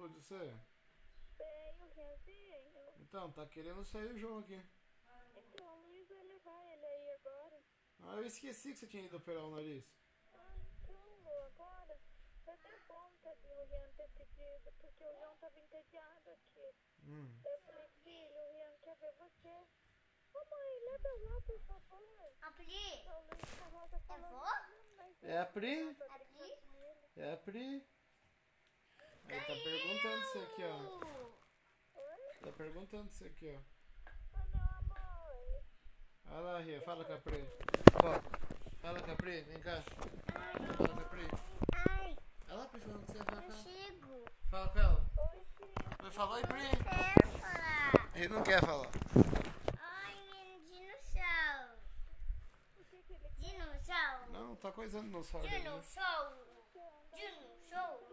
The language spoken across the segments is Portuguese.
estúdio, você? Tenho, Renzinho. Então, tá querendo sair o João aqui. Então, o Luiz, ele vai, ele aí agora. Ah, eu esqueci que você tinha ido operar o nariz. Ah, então, agora foi até bom tadinho, o Rian ter pedido, porque o João tava entediado aqui. Hum. Eu falei, filho, o Rian quer ver você. Ô mãe, leva lá, por favor. A Pri? O Luiz com a Rosa falou. vou? "Não, mas É a Pri? eu vou A Pri? com ele." É a Pri. Aí tá perguntando você aqui, ó. Tá perguntando você aqui, ó. Olha lá, Ria, fala com a Pri. Ó, fala com a Pri, vem cá. Fala com a Pri. Ai, Olha lá, Pri, falando com você, ela. chego. Fala com ela. Vai falar, oi, Pri. Ele não quer falar. Ai, menino dinossauro. Que que ele Dinossauro. Não, tá coisando no sol. Dinossauro. quer? Dinossauro.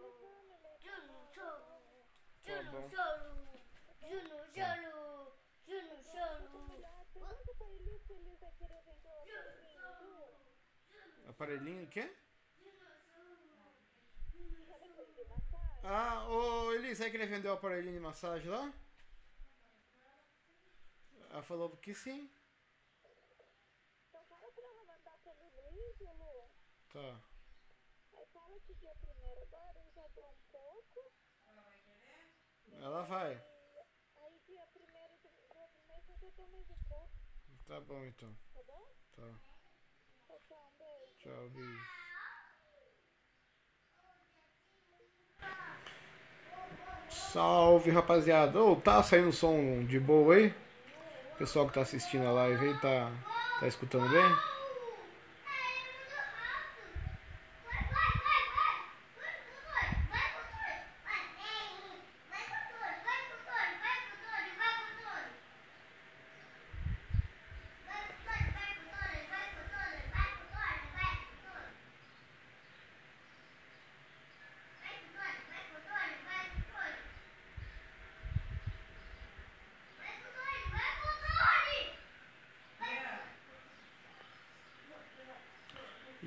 Dinossauro. Dinossauro. Dinossauro. Dinossauro. Pergunta pra ele se ele vai querer vender o aparelhinho o quê? Ah, ô Eli, você querer vender o aparelhinho de massagem lá? Ela falou que sim. Então fala pra ela mandar pelo Luiz, Lu. Tá. Aí fala que dia primeiro agora eu já dou um pouco. Ela vai. Aí dia do, mês eu um pouco, Tá bom então. tá bom? Tá. Tchau, tchau, um beijo. Tchau, beijo. Salve rapaziada. Ô, tá saindo som de boa aí? O pessoal que tá assistindo a live aí tá, tá escutando bem?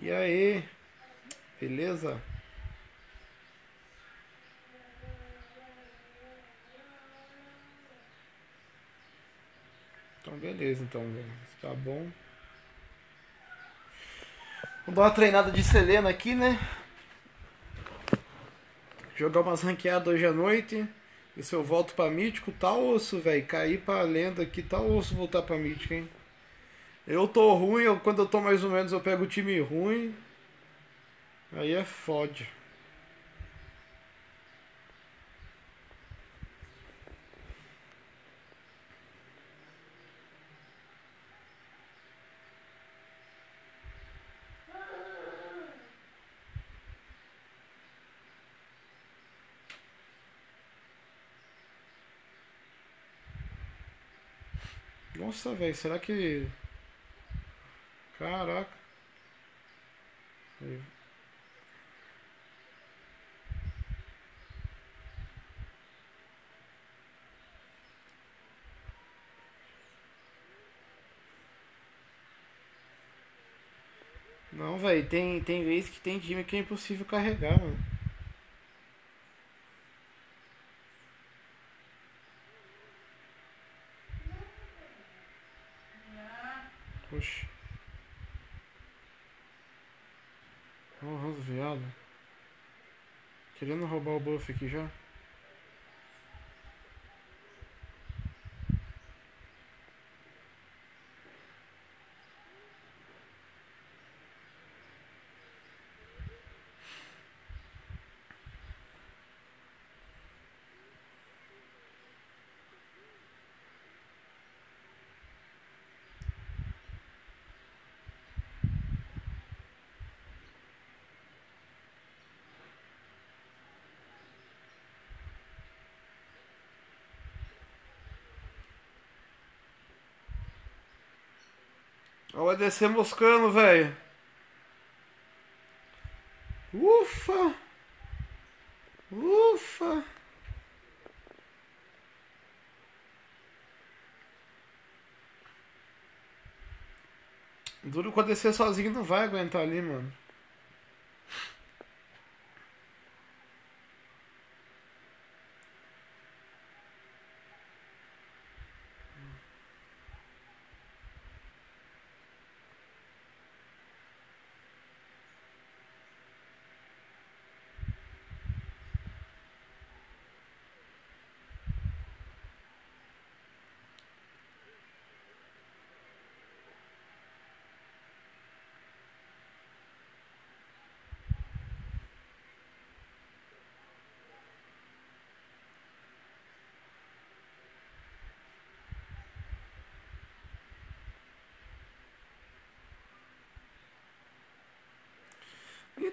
E aí? Beleza? Então beleza então. Tá bom. Vou dar uma treinada de Selena aqui, né? Jogar umas ranqueadas hoje à noite. E se eu volto pra mítico, tá osso, velho. Cair pra lenda aqui, tá osso voltar pra mítico, hein? Eu tô ruim, eu- quando eu tô mais ou menos eu pego o time ruim. Aí é fode. Nossa, velho, será que. Caraca. Não, velho, tem, tem vezes que tem time que é impossível carregar, mano. Oxi. Nossa, viado. Querendo roubar o buff aqui já? Olha o ADC moscando, velho. Ufa! Ufa! Duro com a DC sozinho não vai aguentar ali, mano.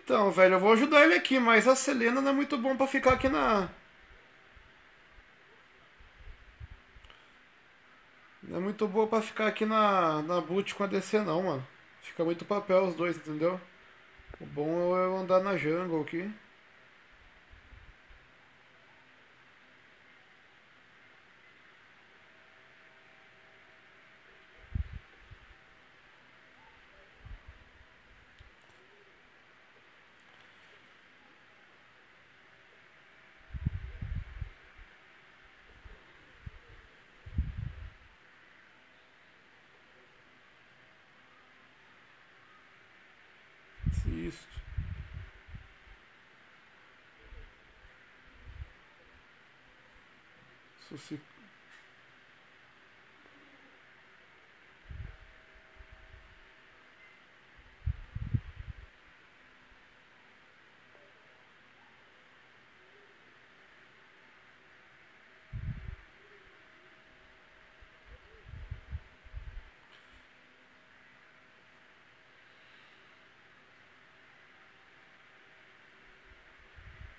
Então, velho, eu vou ajudar ele aqui, mas a Selena não é muito bom pra ficar aqui na. Não é muito boa pra ficar aqui na, na boot com a DC não, mano. Fica muito papel os dois, entendeu? O bom é eu andar na jungle aqui. Isso. Isso se...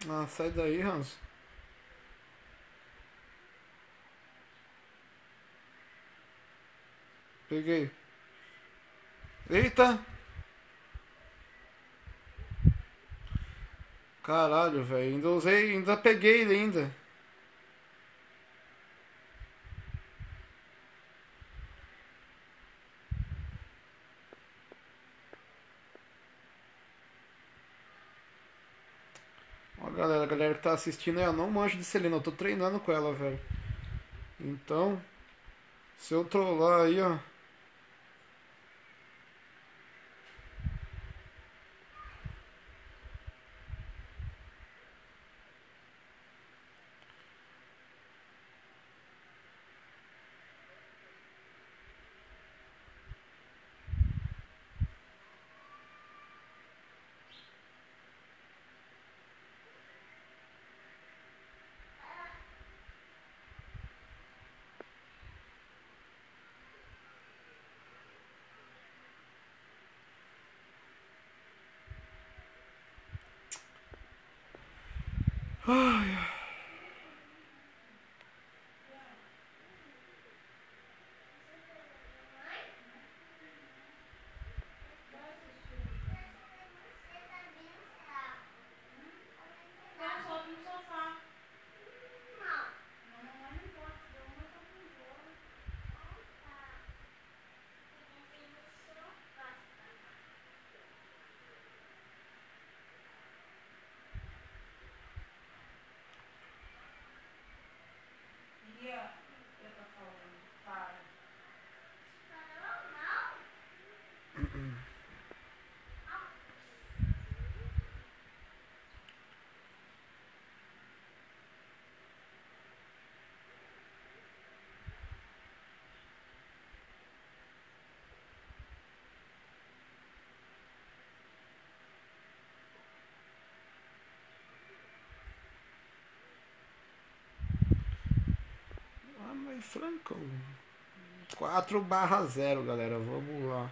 Ah, sai daí, Hans. Peguei. Eita! Caralho, velho. Ainda usei, ainda peguei ainda. Ó, galera, a galera que tá assistindo, eu não manjo de Selena, eu tô treinando com ela, velho. Então, se eu trollar aí, ó. Ai, ai. Ah, mas Franco. 4 barra 0, galera. Vamos lá.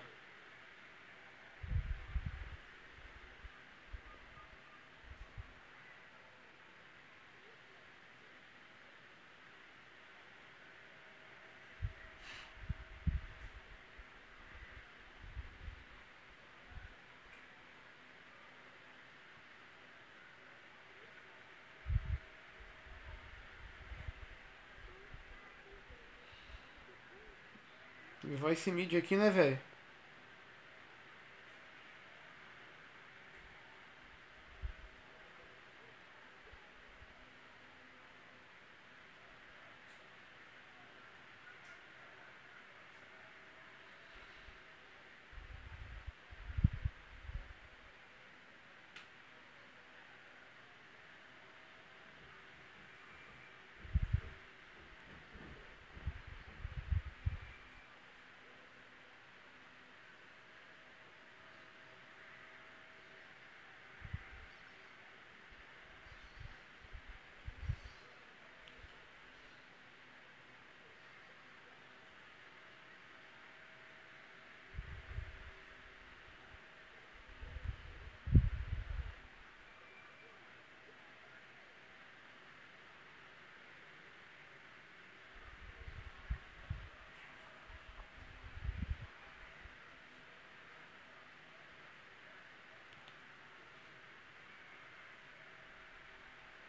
Esse mid aqui, né, velho?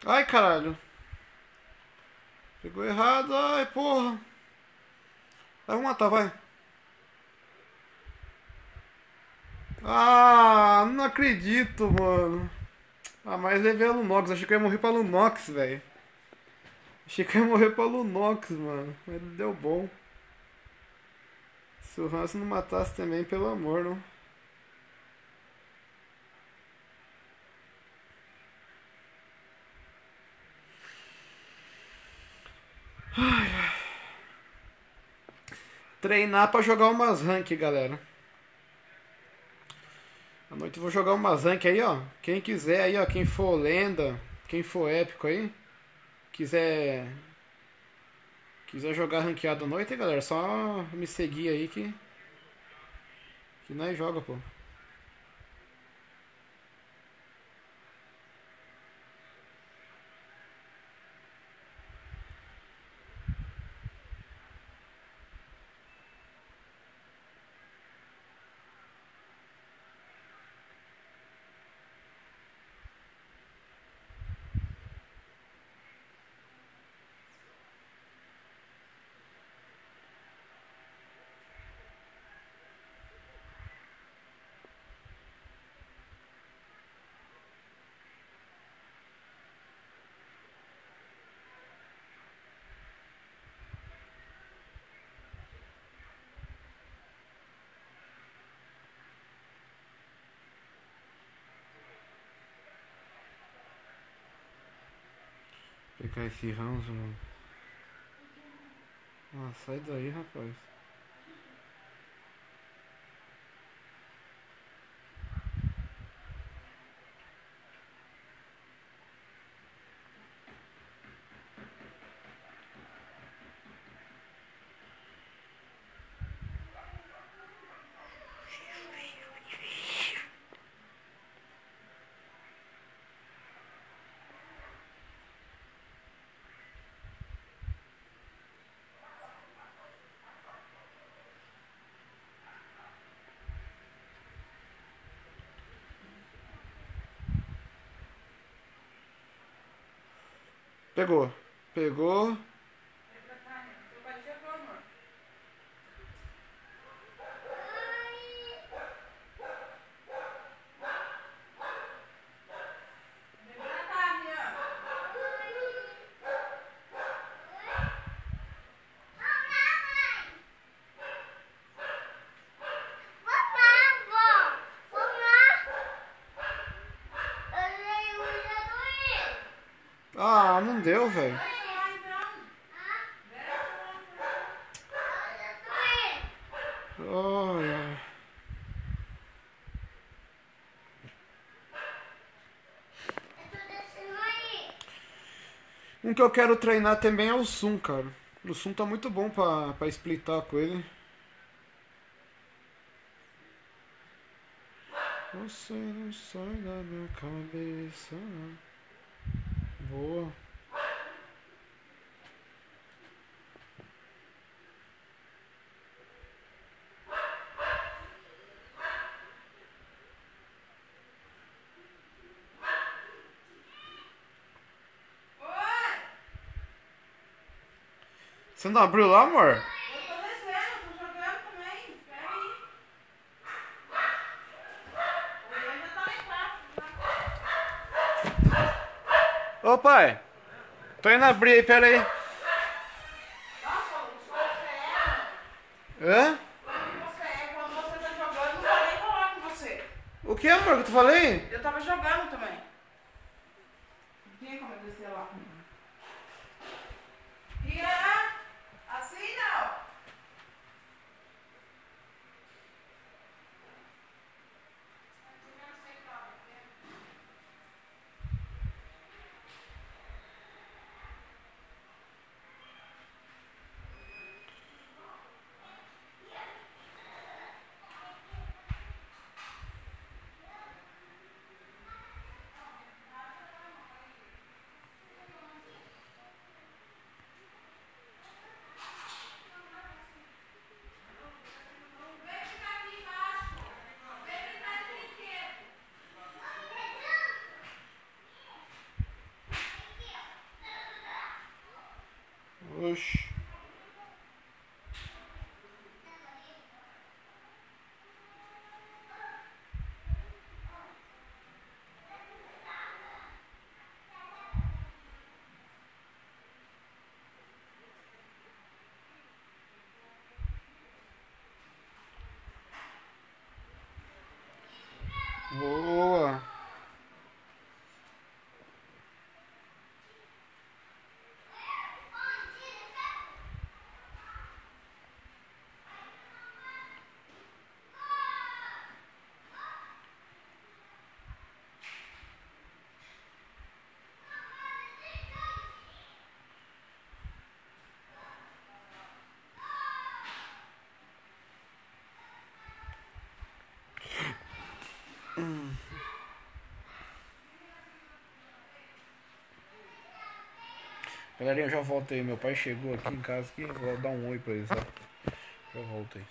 Ai, caralho. Pegou errado. Ai, porra. Vai matar, vai. Ah, não acredito, mano. Ah, mas levei a Lunox. Achei que ia morrer pra Lunox, velho. Achei que ia morrer pra Lunox, mano. Mas deu bom. Se o Hans não matasse também, pelo amor, não. Treinar pra jogar umas rank, galera. À noite eu vou jogar umas rank aí, ó. Quem quiser aí, ó. Quem for lenda, quem for épico aí. Quiser. Quiser jogar ranqueado à noite, galera. Só me seguir aí que. Que nós joga, pô. Pegar esse ranço, mano. Ah, sai daí, rapaz. Pegou. Pegou. Vamos lá, vó. Vamos lá. Eu dei o dedo Ah, não deu, velho. Ai, ai. Um que eu quero treinar também é o Sun, cara. O Sun tá muito bom pra, pra splitar com ele. Você não sai da minha cabeça. Boa. Você não abriu lá, amor? Eu tô descendo, tô jogando também. Espera aí. O Ian já tá lá embaixo. já. Ô pai, tô indo abrir aí, pera aí. Nossa, o você é. Hã? Quando você é, quando você tá jogando, não vou nem falar com você. O que, amor, que eu te falei? Eu tava jogando também. Não tinha como eu descer lá. Bush Galerinha, eu já voltei. Meu pai chegou aqui em casa aqui. Vou dar um oi pra ele, sabe? Já voltei.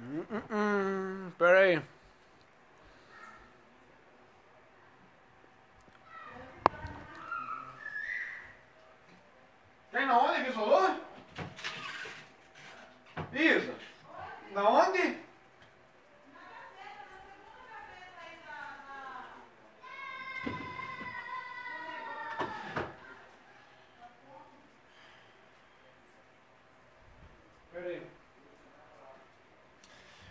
Hum, hum, hum. Pera aí. Tem na onde que falou? Isa. Na onde? Pera aí.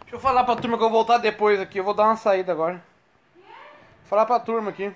Deixa eu falar pra turma que eu vou voltar depois aqui. Eu vou dar uma saída agora. Falar pra turma aqui.